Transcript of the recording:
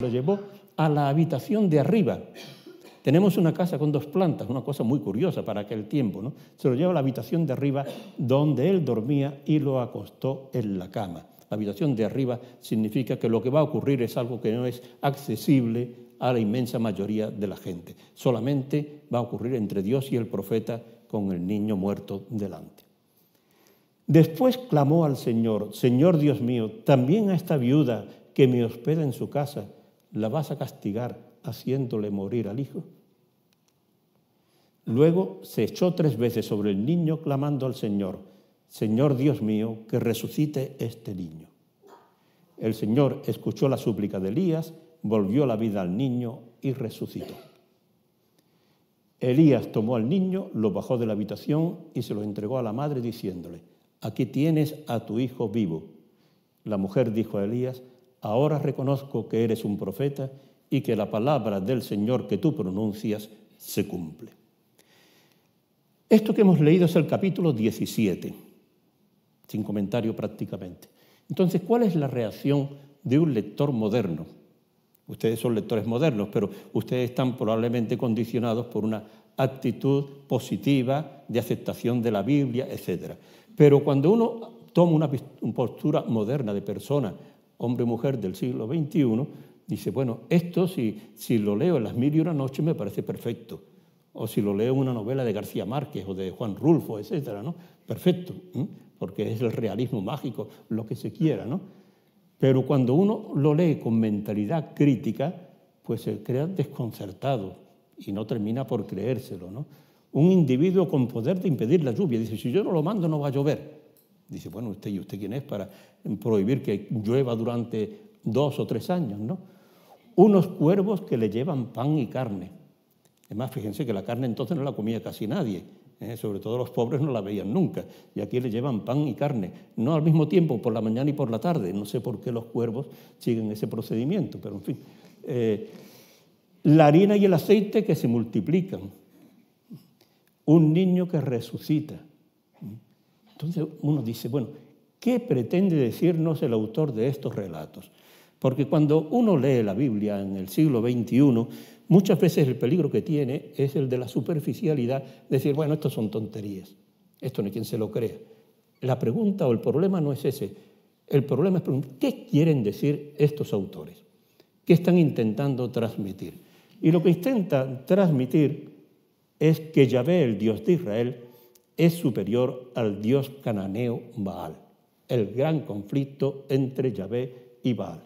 lo llevó a la habitación de arriba. Tenemos una casa con dos plantas, una cosa muy curiosa para aquel tiempo, ¿no? Se lo lleva a la habitación de arriba donde él dormía y lo acostó en la cama. La habitación de arriba significa que lo que va a ocurrir es algo que no es accesible a la inmensa mayoría de la gente. Solamente va a ocurrir entre Dios y el profeta con el niño muerto delante. Después clamó al Señor, Señor Dios mío, también a esta viuda que me hospeda en su casa, ¿la vas a castigar haciéndole morir al hijo? Luego se echó tres veces sobre el niño clamando al Señor, Señor Dios mío, que resucite este niño. El Señor escuchó la súplica de Elías, volvió la vida al niño y resucitó. Elías tomó al niño, lo bajó de la habitación y se lo entregó a la madre diciéndole, aquí tienes a tu hijo vivo. La mujer dijo a Elías, ahora reconozco que eres un profeta y que la palabra del Señor que tú pronuncias se cumple. Esto que hemos leído es el capítulo 17, sin comentario prácticamente. Entonces, ¿cuál es la reacción de un lector moderno? Ustedes son lectores modernos, pero ustedes están probablemente condicionados por una actitud positiva de aceptación de la Biblia, etc. Pero cuando uno toma una postura moderna de persona, hombre mujer del siglo XXI, dice, bueno, esto si, si lo leo en las mil y una noches me parece perfecto. O si lo leo en una novela de García Márquez o de Juan Rulfo, etc. ¿no? Perfecto, porque es el realismo mágico, lo que se quiera. ¿no? Pero cuando uno lo lee con mentalidad crítica, pues se crea desconcertado y no termina por creérselo. ¿no? Un individuo con poder de impedir la lluvia dice, si yo no lo mando no va a llover. Dice, bueno, usted y usted quién es para prohibir que llueva durante dos o tres años, ¿no? Unos cuervos que le llevan pan y carne. Además, fíjense que la carne entonces no la comía casi nadie, ¿eh? sobre todo los pobres no la veían nunca, y aquí le llevan pan y carne, no al mismo tiempo, por la mañana y por la tarde. No sé por qué los cuervos siguen ese procedimiento, pero en fin. Eh, la harina y el aceite que se multiplican, un niño que resucita. Entonces uno dice, bueno, ¿qué pretende decirnos el autor de estos relatos? Porque cuando uno lee la Biblia en el siglo XXI, muchas veces el peligro que tiene es el de la superficialidad, decir, bueno, esto son tonterías, esto no hay quien se lo crea. La pregunta o el problema no es ese, el problema es qué quieren decir estos autores, qué están intentando transmitir. Y lo que intentan transmitir es que Yahvé, el Dios de Israel, es superior al Dios cananeo Baal, el gran conflicto entre Yahvé y Baal.